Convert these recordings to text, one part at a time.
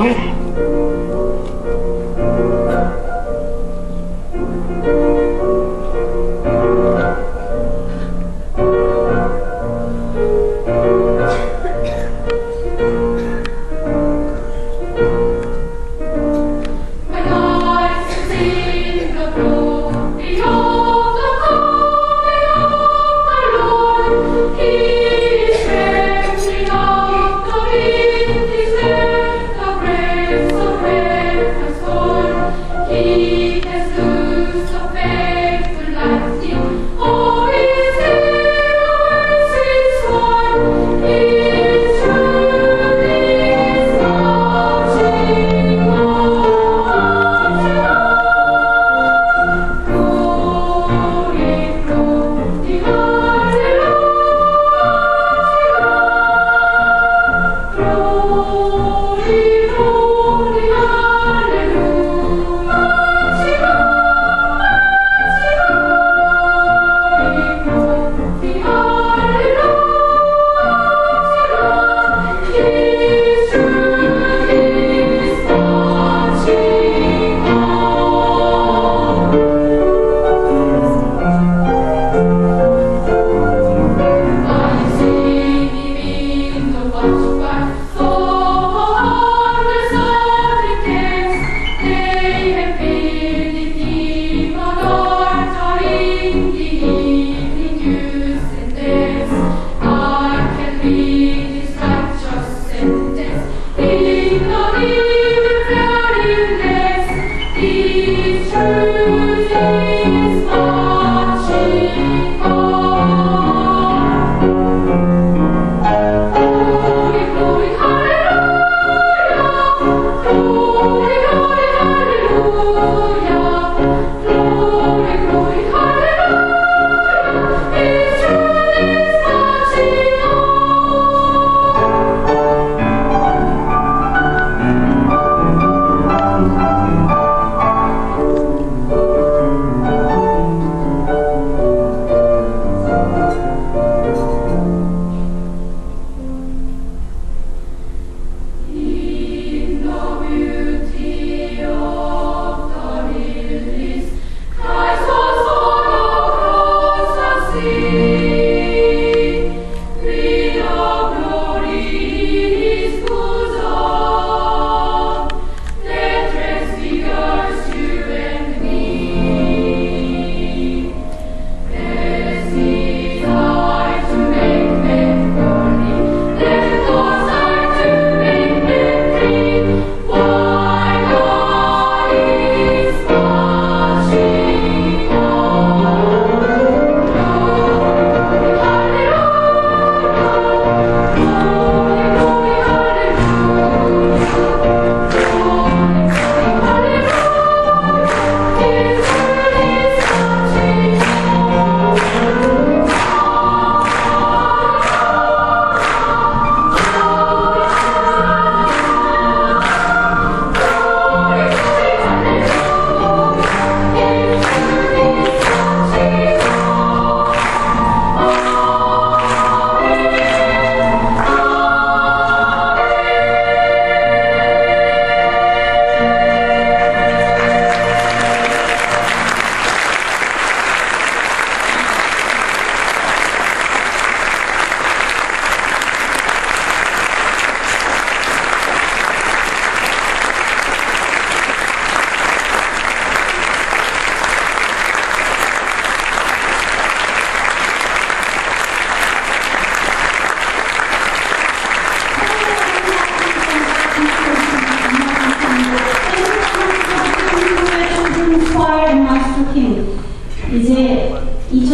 What?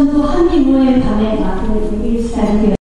2009 한미무의 밤에